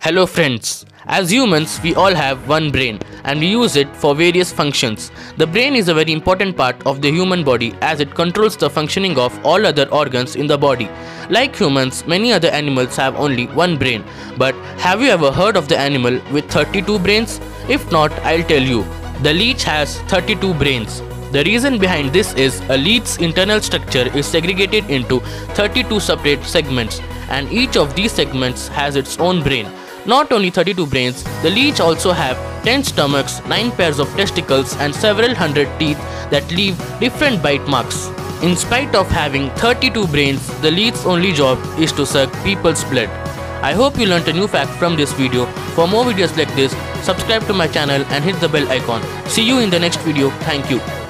Hello friends. As humans, we all have one brain and we use it for various functions. The brain is a very important part of the human body as it controls the functioning of all other organs in the body. Like humans, many other animals have only one brain. But have you ever heard of the animal with 32 brains? If not, I'll tell you. The leech has 32 brains. The reason behind this is a leech's internal structure is segregated into 32 separate segments and each of these segments has its own brain. Not only 32 brains, the leech also have 10 stomachs, 9 pairs of testicles and several hundred teeth that leave different bite marks. In spite of having 32 brains, the leech's only job is to suck people's blood. I hope you learned a new fact from this video. For more videos like this, subscribe to my channel and hit the bell icon. See you in the next video. Thank you.